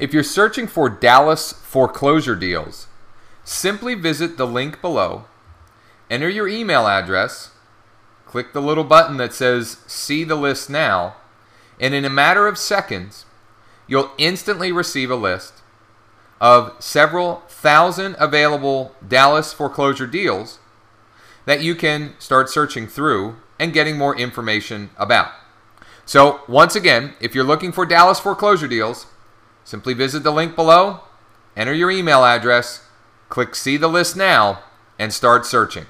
If you're searching for Dallas foreclosure deals, simply visit the link below, enter your email address, click the little button that says See the List Now, and in a matter of seconds, you'll instantly receive a list of several thousand available Dallas foreclosure deals that you can start searching through and getting more information about. So, once again, if you're looking for Dallas foreclosure deals, simply visit the link below, enter your email address, click See the List Now, and start searching.